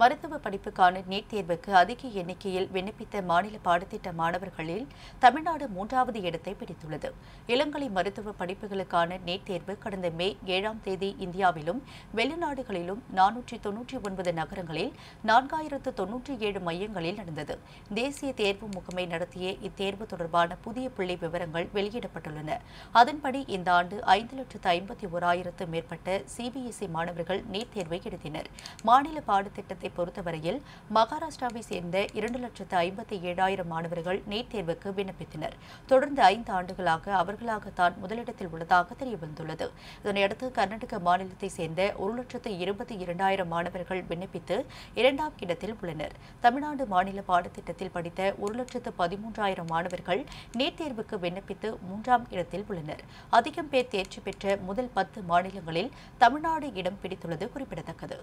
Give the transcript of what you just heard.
மருத்துவ படிப்புக்கான நீட் தேர்வுக்கு அதிக எண்ணிக்கையில் விண்ணப்பித்த மாநில பாடத்திட்ட மாணவர்களில் தமிழ்நாடு மூன்றாவது இடத்தை பிடித்துள்ளது. இளங்கலை மருத்துவ படிப்புகளுக்கான நீட் தேர்வு கடந்த மே ஏழாம் தேதி இந்தியாவிலும் வெளிநாடுகளிலும் நானூற்றி தொன்னூற்றி ஒன்பது நகரங்களில் நான்காயிரத்து தொன்னூற்றி ஏழு மையங்களில் நடந்தது. தேசிய தேர்வு முகமை நடத்திய இத்தேர்வு தொடர்பான புதிய புள்ளி விவரங்கள் வெளியிடப்பட்டுள்ளன. அதன்படி இந்த ஆண்டு ஐந்து லட்சத்து ஐம்பத்தி ஓராயிரத்து மேற்பட்ட சிபிஎஸ்இ மாணவர்கள் நீட் தேர்வை எழுதினர் மாநில மாநிலத்தை பொறுத்தவரையில் மகாராஷ்டிராவை சேர்ந்த இரண்டு லட்சத்து ஐம்பத்தி ஏழாயிரம் மாணவர்கள் நீட் தேர்வுக்கு விண்ணப்பித்தனர். தொடர்ந்து ஐந்து ஆண்டுகளாக அவர்களாகத்தான் முதலிடத்தில் உள்ளதாக தெரியவந்துள்ளது. இதனையடுத்து கர்நாடக மாநிலத்தை சேர்ந்த ஒரு லட்சத்து இருபத்தி இரண்டாயிரம் மாணவர்கள் விண்ணப்பித்து இரண்டாம் இடத்தில் உள்ளனர். தமிழ்நாடு மாநில பாடத்திட்டத்தில் படித்த ஒரு லட்சத்து பதிமூன்றாயிரம் மாணவர்கள் நீட் தேர்வுக்கு விண்ணப்பித்து மூன்றாம் இடத்தில் உள்ளனர். அதிகம் பேர் தேர்ச்சி பெற்ற முதல் பத்து மாநிலங்களில் தமிழ்நாடு இடம் பிடித்துள்ளது குறிப்பிடத்தக்கது.